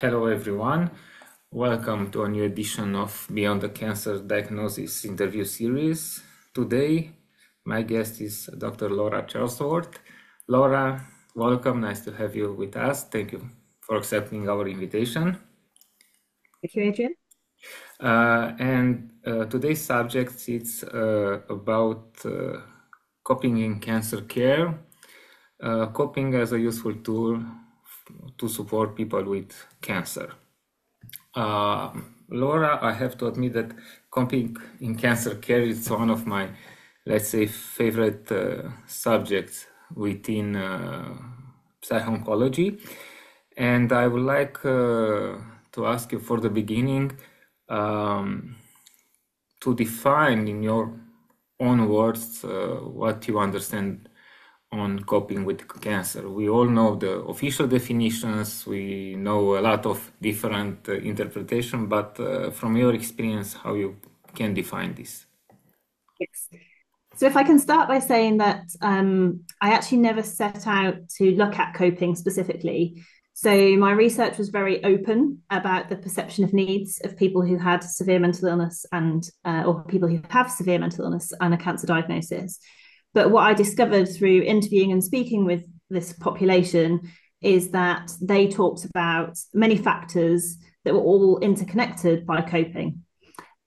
Hello, everyone. Welcome to a new edition of Beyond the Cancer Diagnosis interview series. Today, my guest is Dr. Laura Charlesworth. Laura, welcome. Nice to have you with us. Thank you for accepting our invitation. Thank you, Adrian. Uh, and uh, today's subject is uh, about uh, coping in cancer care, uh, coping as a useful tool to support people with cancer. Uh, Laura, I have to admit that coping in cancer care is one of my, let's say, favorite uh, subjects within uh, psycho-oncology. And I would like uh, to ask you for the beginning um, to define in your own words uh, what you understand on coping with cancer. We all know the official definitions, we know a lot of different uh, interpretation, but uh, from your experience, how you can define this? Yes. So if I can start by saying that um, I actually never set out to look at coping specifically. So my research was very open about the perception of needs of people who had severe mental illness and uh, or people who have severe mental illness and a cancer diagnosis. But what I discovered through interviewing and speaking with this population is that they talked about many factors that were all interconnected by coping.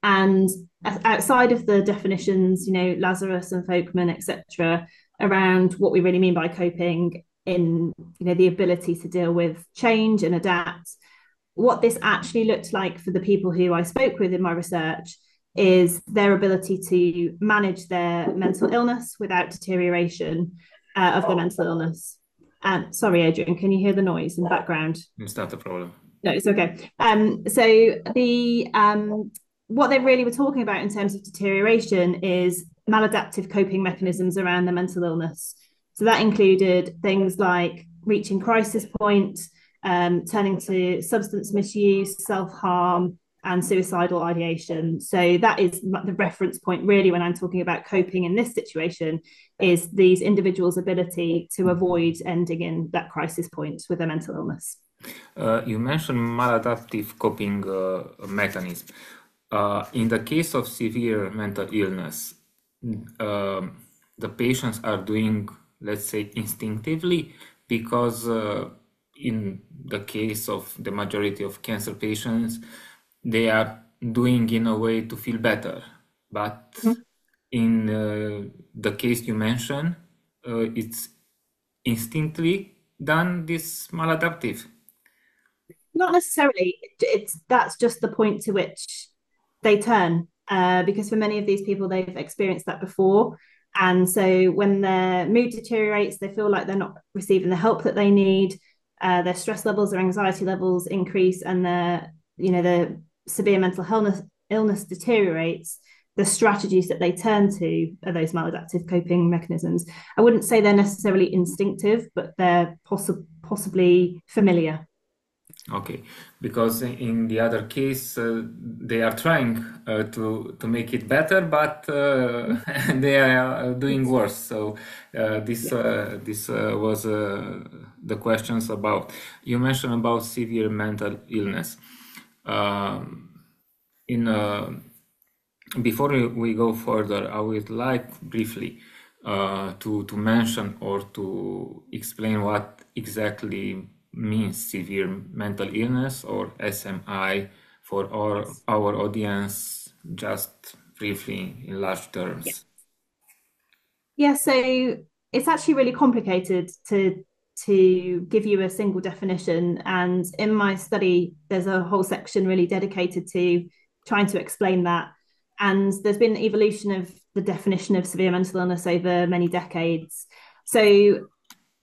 And outside of the definitions, you know, Lazarus and Folkman, etc., around what we really mean by coping in, you know, the ability to deal with change and adapt, what this actually looked like for the people who I spoke with in my research is their ability to manage their mental illness without deterioration uh, of their mental illness. Um, sorry, Adrian, can you hear the noise in the background? It's not a problem. No, it's okay. Um, so the um, what they really were talking about in terms of deterioration is maladaptive coping mechanisms around the mental illness. So that included things like reaching crisis point, um, turning to substance misuse, self harm, and suicidal ideation. So that is the reference point really when I'm talking about coping in this situation is these individuals' ability to avoid ending in that crisis point with a mental illness. Uh, you mentioned maladaptive coping uh, mechanism. Uh, in the case of severe mental illness, um, the patients are doing, let's say, instinctively because uh, in the case of the majority of cancer patients, they are doing in a way to feel better. But mm-hmm. in uh, the case you mentioned, uh, it's instinctively done this maladaptive. Not necessarily. It's that's just the point to which they turn. Uh, because for many of these people, they've experienced that before. And so when their mood deteriorates, they feel like they're not receiving the help that they need. Uh, their stress levels, their anxiety levels increase, and their you know their severe mental illness, illness deteriorates, the strategies that they turn to are those maladaptive coping mechanisms. I wouldn't say they're necessarily instinctive, but they're possi- possibly familiar. Okay, because in the other case, uh, they are trying uh, to to make it better, but uh, they are doing worse. So uh, this yeah. Uh, this uh, was the questions about. You mentioned about severe mental illness. Um, in uh, before we go further, I would like briefly uh, to to mention or to explain what exactly means severe mental illness or SMI for our our audience, just briefly in large terms. Yeah. yeah, so it's actually really complicated to to give you a single definition. And in my study, there's a whole section really dedicated to trying to explain that. And there's been evolution of the definition of severe mental illness over many decades. So,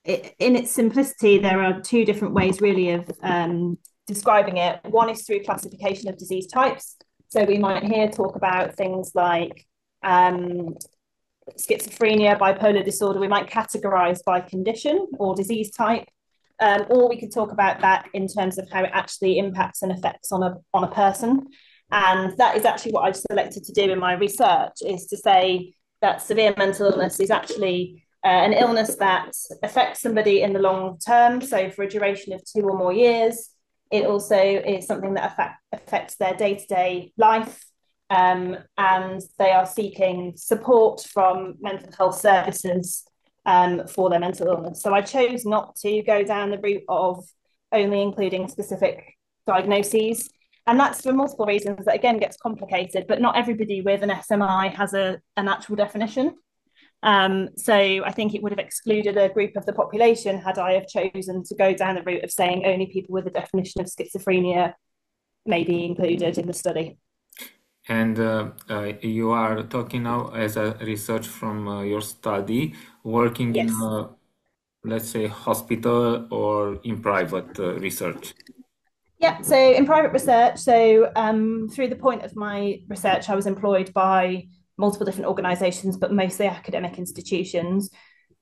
in its simplicity, there are two different ways really of um, describing it. One is through classification of disease types. So, we might here talk about things like um, schizophrenia, bipolar disorder, we might categorize by condition or disease type. Um, or we could talk about that in terms of how it actually impacts and affects on a, on a person. And that is actually what I've selected to do in my research is to say that severe mental illness is actually uh, an illness that affects somebody in the long term. So for a duration of two or more years, It also is something that affect, affects their day to day life. Um, and they are seeking support from mental health services um, for their mental illness. So I chose not to go down the route of only including specific diagnoses. And that's for multiple reasons that again gets complicated, but not everybody with an SMI has a, an actual definition. Um, so I think it would have excluded a group of the population had I have chosen to go down the route of saying only people with a definition of schizophrenia may be included in the study. And uh, uh, you are talking now as a research from uh, your study, working yes. in, a, let's say, hospital or in private uh, research. Yeah, so in private research, so um, through the point of my research, I was employed by multiple different organisations, but mostly academic institutions.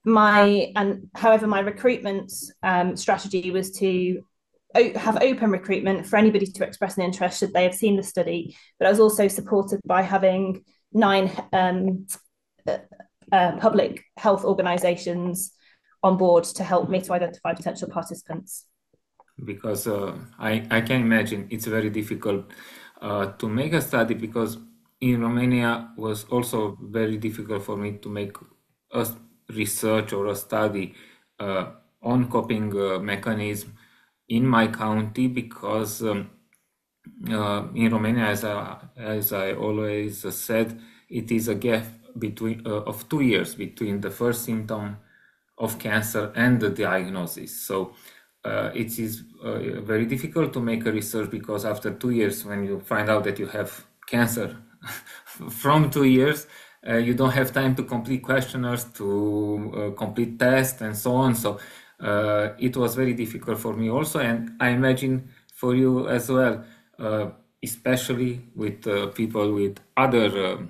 My and however, my recruitment um, strategy was to have open recruitment for anybody to express an interest should they have seen the study. But I was also supported by having nine um, uh, uh, public health organisations on board to help me to identify potential participants. Because uh, I, I can imagine it's very difficult uh, to make a study because in Romania was also very difficult for me to make a research or a study uh, on coping uh, mechanism in my county because um, uh, in Romania, as I, as I always said, it is a gap between uh, of two years between the first symptom of cancer and the diagnosis. So uh, it is uh, very difficult to make a research because after two years, when you find out that you have cancer from two years, uh, you don't have time to complete questionnaires, to uh, complete tests, and so on. So uh, it was very difficult for me also, and I imagine for you as well, uh, especially with uh, people with other um,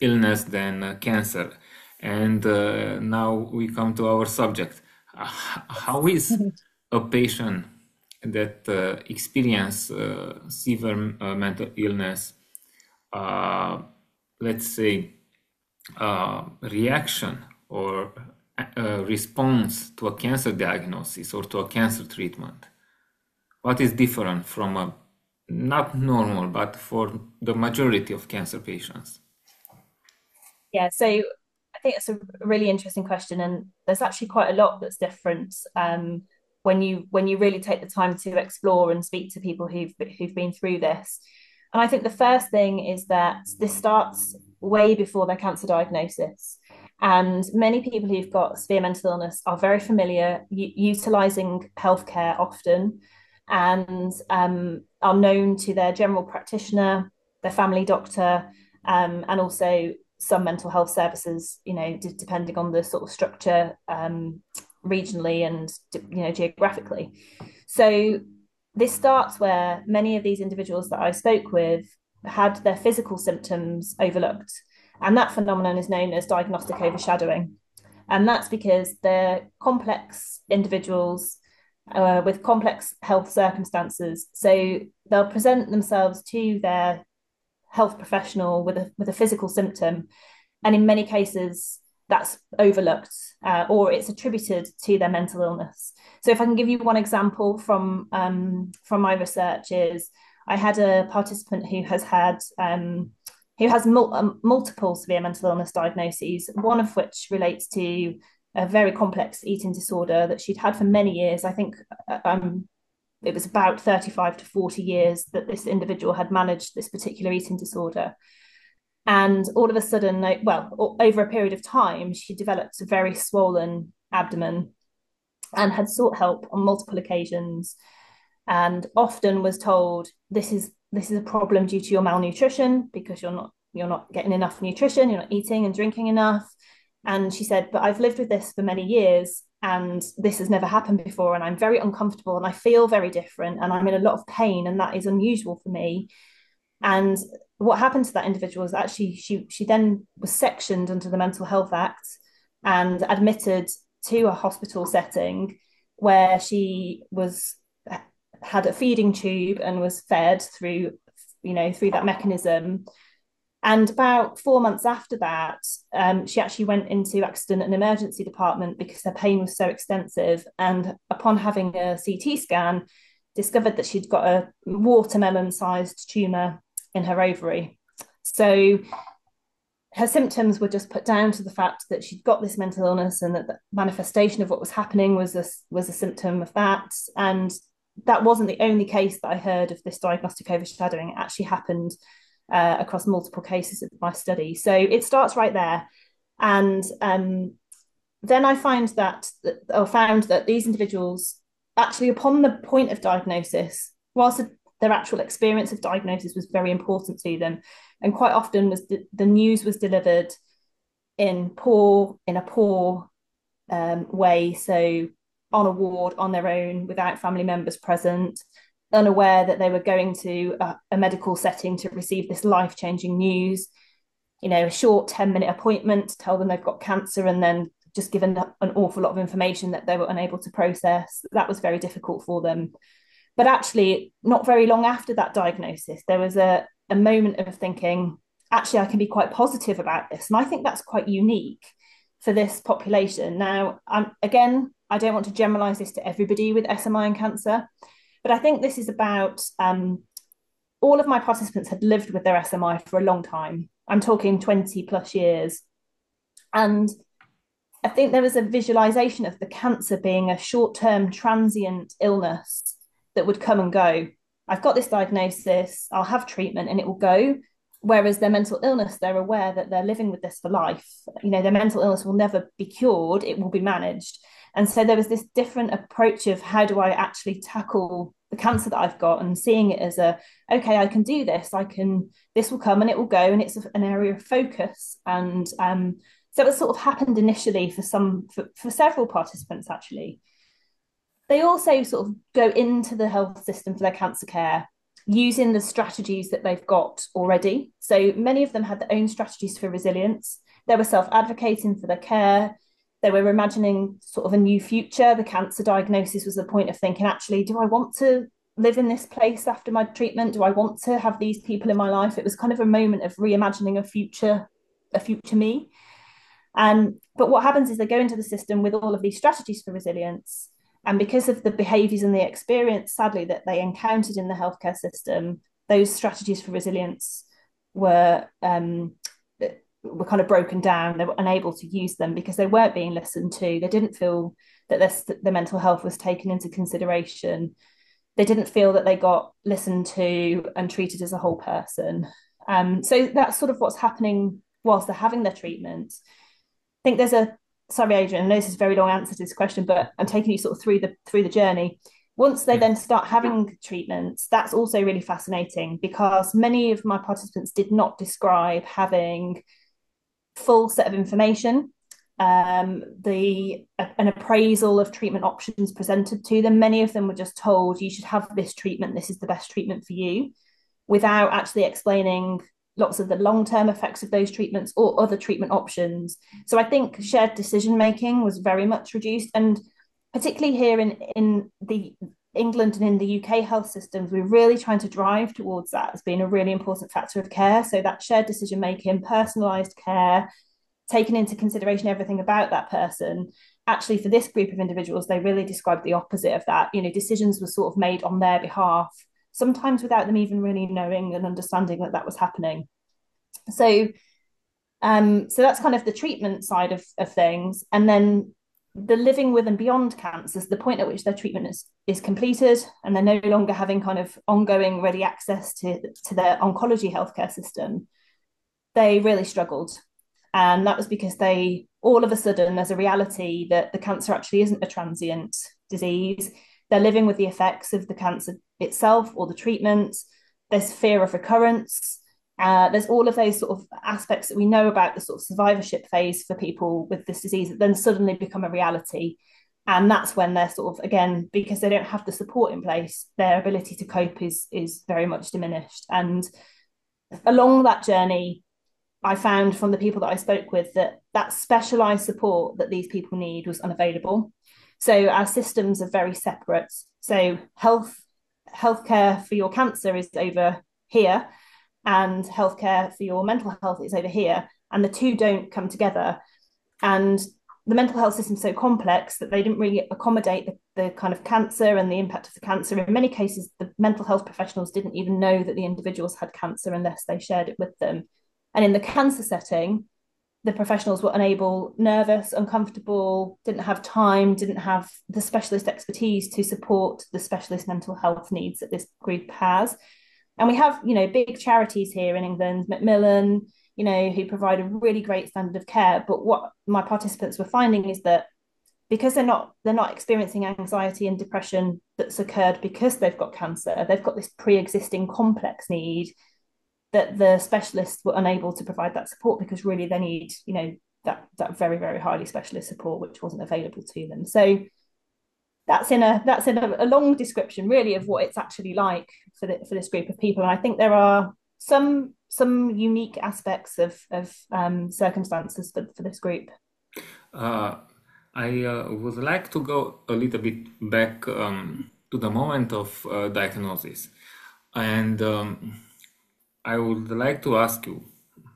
illness than uh, cancer. And now we come to our subject. how is a patient that experience severe mental illness uh, let's say, uh, reaction or a response to a cancer diagnosis or to a cancer treatment? What is different from a not normal, but for the majority of cancer patients? Yeah, so I think it's a really interesting question, and there's actually quite a lot that's different um, when you when you really take the time to explore and speak to people who've who've been through this. And I think the first thing is that this starts way before their cancer diagnosis. And many people who've got severe mental illness are very familiar utilizing healthcare often and um, are known to their general practitioner, their family doctor, um, and also some mental health services, you know, d- depending on the sort of structure um, regionally and, you know, geographically. So this starts where many of these individuals that I spoke with had their physical symptoms overlooked. And that phenomenon is known as diagnostic overshadowing. And that's because they're complex individuals uh, with complex health circumstances. So they'll present themselves to their health professional with a, with a physical symptom. And in many cases, that's overlooked uh, or it's attributed to their mental illness. So if I can give you one example from um, from my research is I had a participant who has had um, who has mul- um, multiple severe mental illness diagnoses, one of which relates to a very complex eating disorder that she'd had for many years. I think uh, um, it was about 35 to 40 years that this individual had managed this particular eating disorder. And all of a sudden, well, over a period of time, she developed a very swollen abdomen and had sought help on multiple occasions and often was told this is this is a problem due to your malnutrition because you're not you're not getting enough nutrition you're not eating and drinking enough. And she said but i've lived with this for many years and this has never happened before and i'm very uncomfortable and i feel very different and i'm in a lot of pain and that is unusual for me. And what happened to that individual is actually she she then was sectioned under the mental health act and admitted to a hospital setting where she was had a feeding tube and was fed through you know through that mechanism and about four months after that um, she actually went into accident and emergency department because her pain was so extensive and upon having a ct scan discovered that she'd got a watermelon sized tumour in her ovary. So her symptoms were just put down to the fact that she'd got this mental illness and that the manifestation of what was happening was a, was a symptom of that. And that wasn't the only case that I heard of this diagnostic overshadowing. It actually happened uh, across multiple cases of my study. So it starts right there. And um, then I find that, or found that these individuals actually, upon the point of diagnosis, whilst their actual experience of diagnosis was very important to them, and quite often was the, the news was delivered in poor in a poor um, way. So on a ward on their own without family members present, unaware that they were going to a, a medical setting to receive this life changing news. You know, a short 10 minute appointment to tell them they've got cancer and then just given an awful lot of information that they were unable to process. That was very difficult for them. But actually, not very long after that diagnosis, there was a, a moment of thinking, actually, I can be quite positive about this. And I think that's quite unique for this population. Now, again, I don't want to generalize this to everybody with SMI and cancer, but I think this is about um, all of my participants had lived with their SMI for a long time. I'm talking 20 plus years. And I think there was a visualization of the cancer being a short term transient illness that would come and go. I've got this diagnosis, I'll have treatment and it will go. Whereas their mental illness, they're aware that they're living with this for life. You know, their mental illness will never be cured, it will be managed. And so there was this different approach of how do I actually tackle the cancer that I've got and seeing it as a, okay, I can do this, I can, this will come and it will go. And it's an area of focus. And um, so it sort of happened initially for some, for, for several participants actually. They also sort of go into the health system for their cancer care using the strategies that they've got already. So many of them had their own strategies for resilience. They were self advocating for their care. They were imagining sort of a new future. The cancer diagnosis was the point of thinking, actually, do I want to live in this place after my treatment? Do I want to have these people in my life? It was kind of a moment of reimagining a future, a future me. And but what happens is they go into the system with all of these strategies for resilience. And because of the behaviors and the experience, sadly, that they encountered in the healthcare system, those strategies for resilience were um, were kind of broken down. They were unable to use them because they weren't being listened to. They didn't feel that their, their mental health was taken into consideration. They didn't feel that they got listened to and treated as a whole person. Um, so that's sort of what's happening whilst they're having their treatment. I think there's a sorry, Adrian, I know this is a very long answer to this question, but I'm taking you sort of through the through the journey. Once they then start having treatments, that's also really fascinating because many of my participants did not describe having full set of information um, the an appraisal of treatment options presented to them. Many of them were just told you should have this treatment. This is the best treatment for you, without actually explaining lots of the long term effects of those treatments or other treatment options. So I think shared decision making was very much reduced, and particularly here in in the England and in the UK health systems, we're really trying to drive towards that as being a really important factor of care. So that shared decision making, personalised care, taking into consideration everything about that person. Actually, for this group of individuals, they really described the opposite of that. You know, decisions were sort of made on their behalf, sometimes without them even really knowing and understanding that that was happening. So, um, so that's kind of the treatment side of, of things. And then the living with and beyond cancers, the point at which their treatment is, is completed and they're no longer having kind of ongoing ready access to, to their oncology healthcare system, they really struggled. And that was because they, all of a sudden, there's a reality that the cancer actually isn't a transient disease. They're living with the effects of the cancer itself or the treatment. There's fear of recurrence. Uh, there's all of those sort of aspects that we know about the sort of survivorship phase for people with this disease that then suddenly become a reality. And that's when they're sort of again because they don't have the support in place, their ability to cope is is very much diminished. And along that journey, I found from the people that I spoke with that that specialized support that these people need was unavailable. So our systems are very separate. So health healthcare for your cancer is over here and healthcare for your mental health is over here and the two don't come together and the mental health system is so complex that they didn't really accommodate the, the kind of cancer and the impact of the cancer. In many cases, the mental health professionals didn't even know that the individuals had cancer unless they shared it with them. And in the cancer setting, the professionals were unable, nervous, uncomfortable, didn't have time, didn't have the specialist expertise to support the specialist mental health needs that this group has. And we have, you know, big charities here in England, Macmillan, you know, who provide a really great standard of care. But what my participants were finding is that because they're not they're not experiencing anxiety and depression that's occurred because they've got cancer, they've got this pre-existing complex need that the specialists were unable to provide that support because really they need you know that that very very highly specialist support which wasn't available to them. So that's in a that's in a, a, long description really of what it's actually like for the, for this group of people. And i think there are some some unique aspects of of um, circumstances for, for this group. Uh, i uh, would like to go a little bit back um, to the moment of uh, diagnosis. And um, I would like to ask you,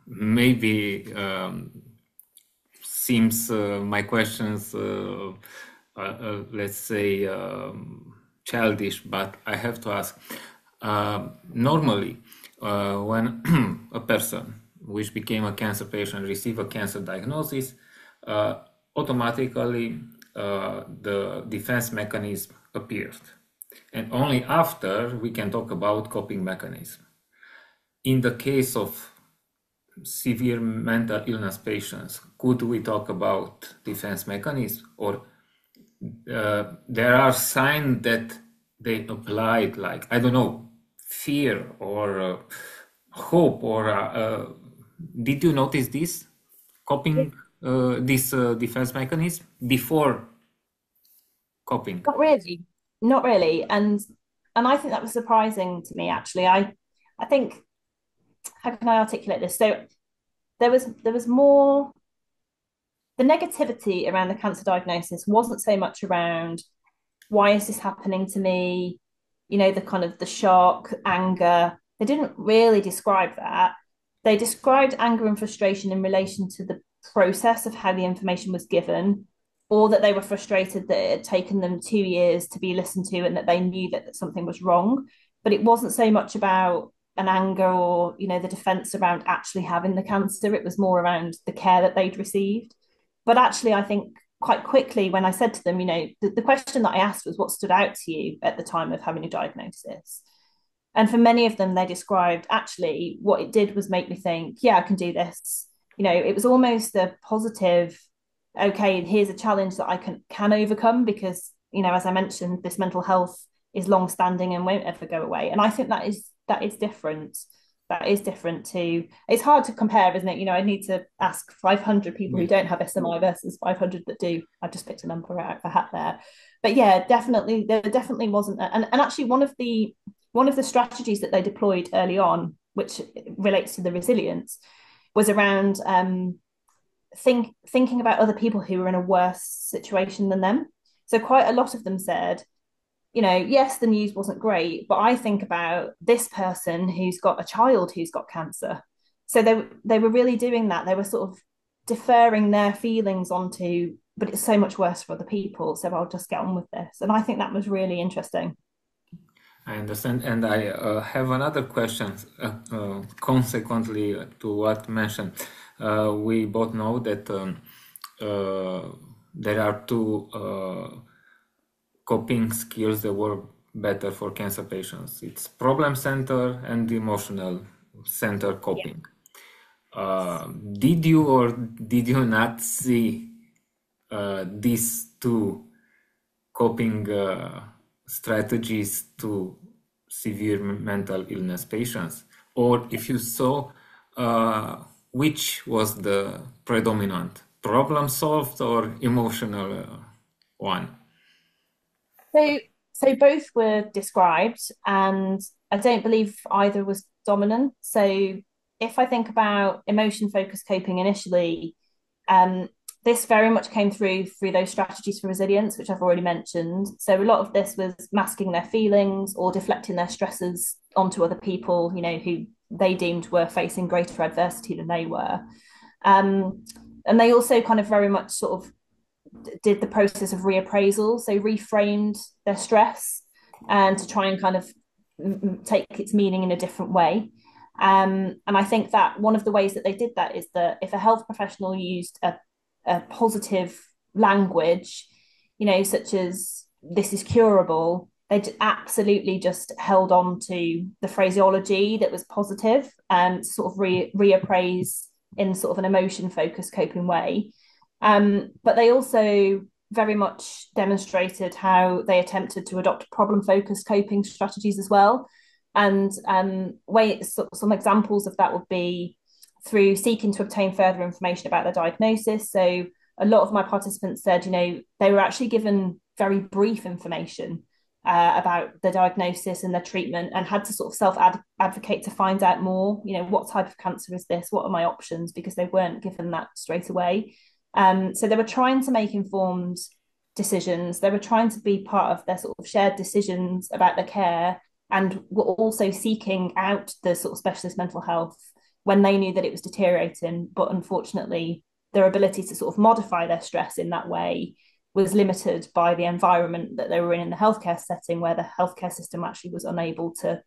maybe um, seems uh, my questions, uh, uh, uh let's say, um, childish, but I have to ask. Uh, normally, uh, when a person which became a cancer patient receive a cancer diagnosis, automatically the defense mechanism appeared. And only after we can talk about coping mechanism in the case of severe mental illness patients, could we talk about defense mechanisms or uh, there are signs that they applied like i don't know fear or uh, hope or uh, uh did you notice this coping uh, this uh, defense mechanism before coping? Not really. Not really. And and i think that was surprising to me actually. I i think how can I articulate this? So there was there was more the negativity around the cancer diagnosis wasn't so much around why is this happening to me? You know the kind of the shock anger they didn't really describe that. They described anger and frustration in relation to the process of how the information was given or that they were frustrated that it had taken them two years to be listened to and that they knew that, that something was wrong. But it wasn't so much about an anger or you know the defense around actually having the cancer. It was more around the care that they'd received. But actually i think quite quickly when i said to them you know the, the question that i asked was what stood out to you at the time of having a diagnosis? And for many of them they described actually what it did was make me think yeah i can do this. You know it was almost a positive okay here's a challenge that i can can overcome because you know as i mentioned this mental health is long standing and won't ever go away. And i think that is that is different. That is different to it's hard to compare isn't it? You know i need to ask 500 people who don't have smi versus 500 that do. I just picked a number out of a hat there. But yeah definitely there definitely wasn't and, and actually one of the one of the strategies that they deployed early on which relates to the resilience was around um, think thinking about other people who were in a worse situation than them. So quite a lot of them said you know, yes, the news wasn't great, but I think about this person who's got a child who's got cancer. So they they were really doing that. They were sort of deferring their feelings onto, but it's so much worse for other people. So I'll just get on with this. And I think that was really interesting. I understand, and I uh, have another question. Uh, uh, consequently, to what mentioned, uh, we both know that um, uh, there are two uh, coping skills that work better for cancer patients. It's problem center and emotional center coping. Yeah. Uh, did you or did you not see uh, these two coping uh, strategies to severe mental illness patients? Or if you saw, uh, which was the predominant problem solved or emotional uh, one? So, so both were described, and I don't believe either was dominant. So, if I think about emotion focused coping initially, um, this very much came through through those strategies for resilience, which I've already mentioned. So a lot of this was masking their feelings or deflecting their stresses onto other people, you know, who they deemed were facing greater adversity than they were. Um, and they also kind of very much sort of did the process of reappraisal, so reframed their stress and to try and kind of take its meaning in a different way. Um, and I think that one of the ways that they did that is that if a health professional used a, a positive language, you know, such as this is curable, they absolutely just held on to the phraseology that was positive and sort of re- reappraise in sort of an emotion focused coping way. Um, but they also very much demonstrated how they attempted to adopt problem focused coping strategies as well. And um, way, so, some examples of that would be through seeking to obtain further information about their diagnosis. So a lot of my participants said, you know, they were actually given very brief information uh, about the diagnosis and their treatment and had to sort of self advocate to find out more you know what type of cancer is this what are my options because they weren't given that straight away um, so they were trying to make informed decisions. They were trying to be part of their sort of shared decisions about their care and were also seeking out the sort of specialist mental health when they knew that it was deteriorating. But unfortunately their ability to sort of modify their stress in that way was limited by the environment that they were in in the healthcare setting where the healthcare system actually was unable to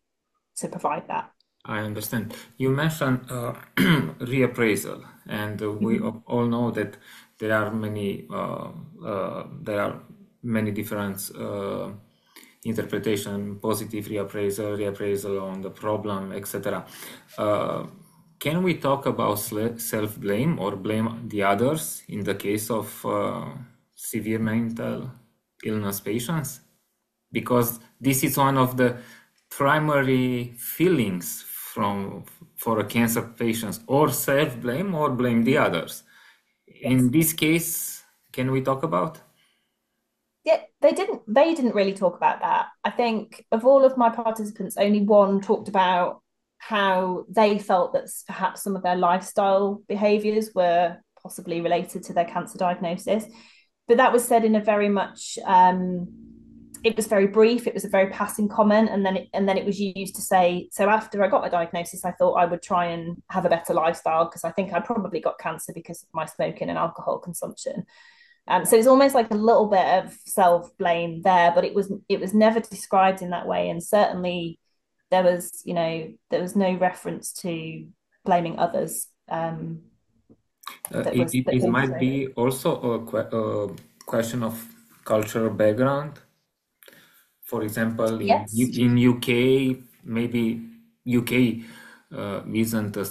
to provide that i understand. You mentioned uh, reappraisal and uh, we mm-hmm. all know that there are many uh, uh there are many different uh, interpretation positive reappraisal reappraisal on the problem etc uh, can we talk about self blame or blame the others in the case of severe mental illness patients? Because this is one of the primary feelings from for a cancer patients or self blame or blame the others. In this case can we talk about? Yeah they didn't they didn't really talk about that. I think of all of my participants only one talked about how they felt that perhaps some of their lifestyle behaviors were possibly related to their cancer diagnosis. But that was said in a very much um, it was very brief it was a very passing comment and then it, and then it was used to say so after i got my diagnosis i thought i would try and have a better lifestyle because i think i probably got cancer because of my smoking and alcohol consumption um, so it's almost like a little bit of self blame there but it was it was never described in that way and certainly there was you know there was no reference to blaming others um, uh, it, it, it might be also a, a, question of cultural background. For example, yes. in, in UK, maybe UK uh, isn't a,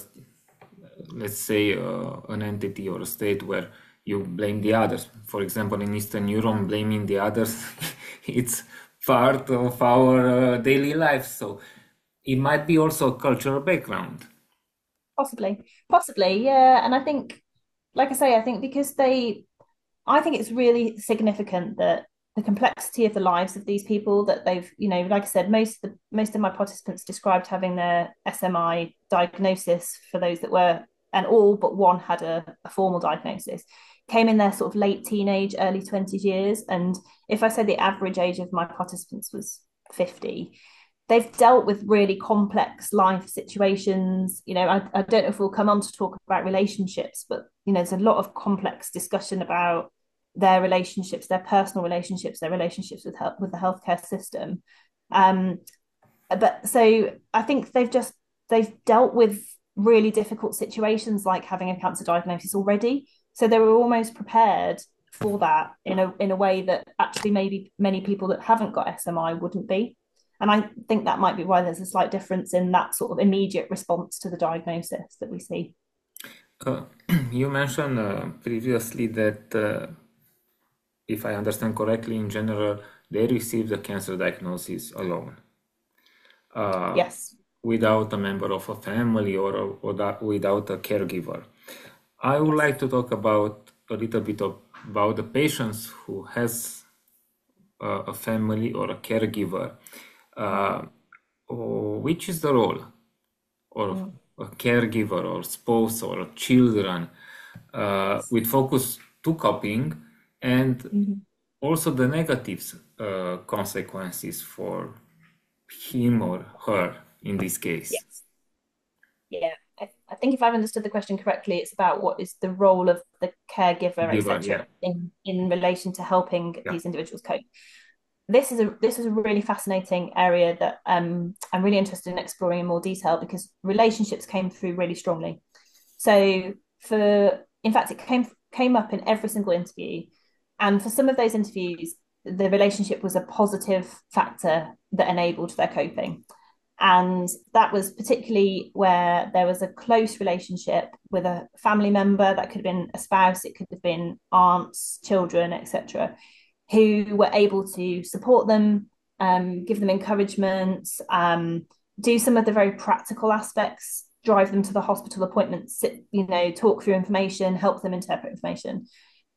let's say uh, an entity or a state where you blame the others. For example, in Eastern Europe, blaming the others, it's part of our uh, daily life. So it might be also a cultural background. Possibly, possibly, yeah. And I think like I say, I think because they, I think it's really significant that the complexity of the lives of these people that they've, you know, like I said, most of the, most of my participants described having their SMI diagnosis for those that were, and all but one had a, a formal diagnosis, came in their sort of late teenage, early 20s years. And if I say the average age of my participants was 50, they've dealt with really complex life situations. You know, I, I don't know if we'll come on to talk about relationships, but you know, there's a lot of complex discussion about their relationships, their personal relationships, their relationships with health, with the healthcare system. Um, but so I think they've just they've dealt with really difficult situations like having a cancer diagnosis already. So they were almost prepared for that in a in a way that actually maybe many people that haven't got SMI wouldn't be. And I think that might be why there's a slight difference in that sort of immediate response to the diagnosis that we see. Uh, you mentioned uh, previously that, uh, if I understand correctly, in general, they receive the cancer diagnosis alone. Uh, yes. Without a member of a family or, or that, without a caregiver. I would like to talk about a little bit of, about the patients who has uh, a family or a caregiver uh, which is the role of mm. a caregiver or spouse or children uh, with focus to coping and mm-hmm. also the negatives uh, consequences for him or her in this case yes. yeah I think if I've understood the question correctly, it's about what is the role of the caregiver, etc., yeah. in in relation to helping yeah. these individuals cope. This is a this is a really fascinating area that um, I'm really interested in exploring in more detail because relationships came through really strongly. So for in fact, it came came up in every single interview, and for some of those interviews, the relationship was a positive factor that enabled their coping. And that was particularly where there was a close relationship with a family member, that could have been a spouse, it could have been aunts, children, etc., who were able to support them, um, give them encouragement, um, do some of the very practical aspects, drive them to the hospital appointments, you know, talk through information, help them interpret information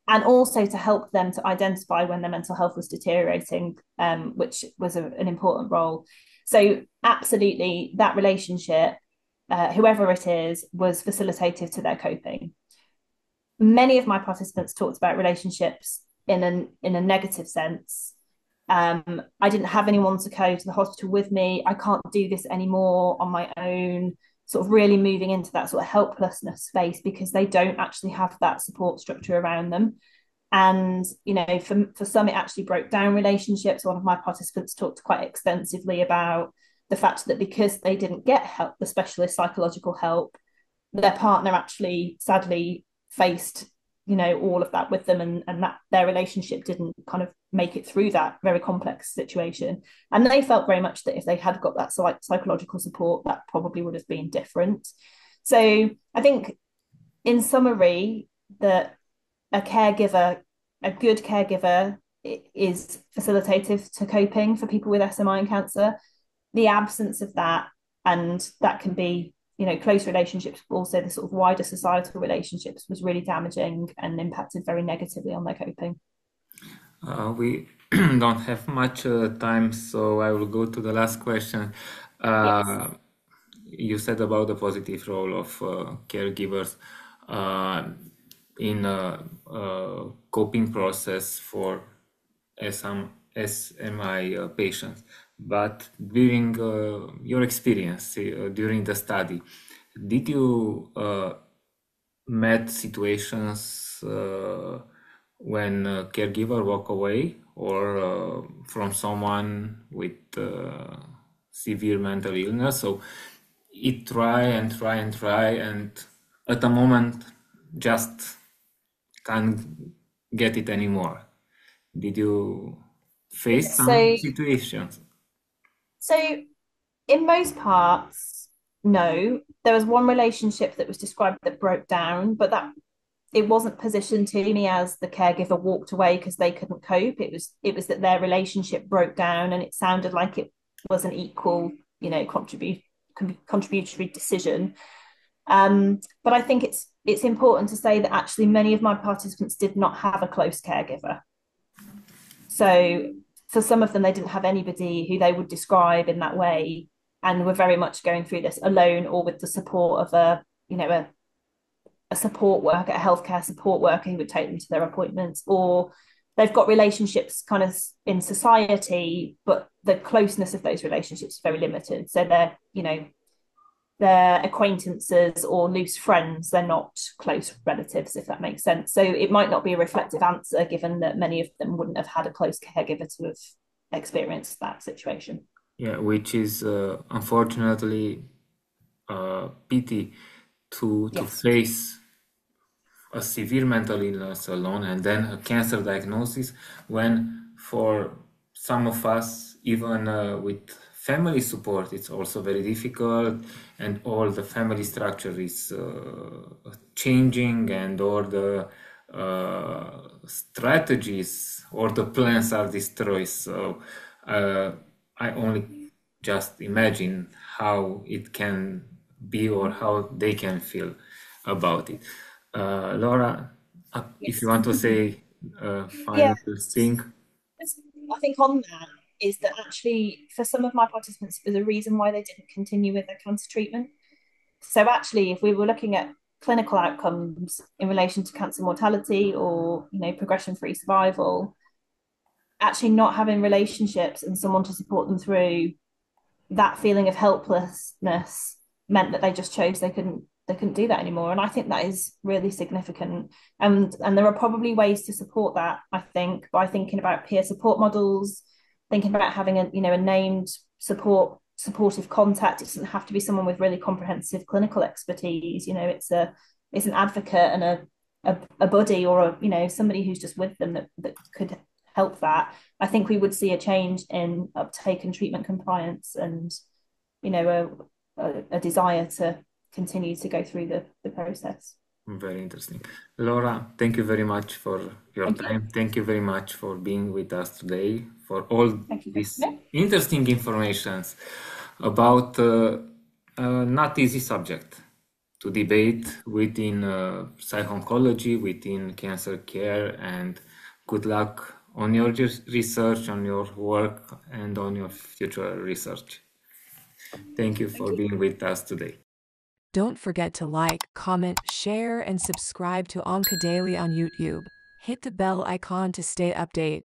and also to help them to identify when their mental health was deteriorating, um, which was a, an important role. So, absolutely, that relationship, uh, whoever it is, was facilitative to their coping. Many of my participants talked about relationships in an in a negative sense. Um, I didn't have anyone to go to the hospital with me. I can't do this anymore on my own. Sort of really moving into that sort of helplessness space because they don't actually have that support structure around them. And you know for, for some it actually broke down relationships. One of my participants talked quite extensively about the fact that because they didn't get help the specialist psychological help their partner actually sadly faced you know all of that with them and and that their relationship didn't kind of make it through that very complex situation and they felt very much that if they had got that psych- psychological support that probably would have been different so i think in summary that a caregiver, a good caregiver, is facilitative to coping for people with SMI and cancer. The absence of that, and that can be, you know, close relationships, but also the sort of wider societal relationships, was really damaging and impacted very negatively on their coping. Uh, we don't have much uh, time, so I will go to the last question. Uh, yes. You said about the positive role of uh, caregivers. Uh, in a, a coping process for SM, SMI uh, patients. But during uh, your experience uh, during the study, did you uh, met situations uh, when a caregiver walk away or uh, from someone with severe mental illness? So it try and try and try and at a moment just can't get it anymore. Did you face some so, situations? So, in most parts, no. There was one relationship that was described that broke down, but that it wasn't positioned to me as the caregiver walked away because they couldn't cope. It was it was that their relationship broke down, and it sounded like it was an equal, you know, contribute contributory decision. Um, but I think it's it's important to say that actually many of my participants did not have a close caregiver. So for some of them, they didn't have anybody who they would describe in that way, and were very much going through this alone or with the support of a you know a a support worker, a healthcare support worker who would take them to their appointments, or they've got relationships kind of in society, but the closeness of those relationships is very limited. So they're, you know, they're acquaintances or loose friends. They're not close relatives, if that makes sense. So it might not be a reflective answer, given that many of them wouldn't have had a close caregiver to have experienced that situation. Yeah, which is uh, unfortunately uh, pity to to yes. face a severe mental illness alone and then a cancer diagnosis when for some of us even uh, with family support it's also very difficult and all the family structure is uh, changing and all the uh, strategies or the plans are destroyed so uh, i only just imagine how it can be or how they can feel about it uh, laura yes. Uh, if you want to say uh, final yeah. thing i think on that is that actually for some of my participants was a reason why they didn't continue with their cancer treatment. So actually, if we were looking at clinical outcomes in relation to cancer mortality or you know progression-free survival, actually not having relationships and someone to support them through that feeling of helplessness meant that they just chose they couldn't they couldn't do that anymore. And I think that is really significant. And and there are probably ways to support that, I think, by thinking about peer support models, thinking about having a, you know, a named support supportive contact. It doesn't have to be someone with really comprehensive clinical expertise. You know, it's a it's an advocate and a a, a buddy or a, you know, somebody who's just with them that, that could help that. I think we would see a change in uptake and treatment compliance and, you know, a, a, a desire to continue to go through the, the process. Very interesting. Laura, thank you very much for your thank time. You. Thank you very much for being with us today, for all these interesting informations about uh, a not easy subject to debate within uh, psycho-oncology, within cancer care, and good luck on your research, on your work, and on your future research. Thank you for Thank you. being with us today. Don't forget to like, comment, share, and subscribe to OncoDaily on YouTube. Hit the bell icon to stay update.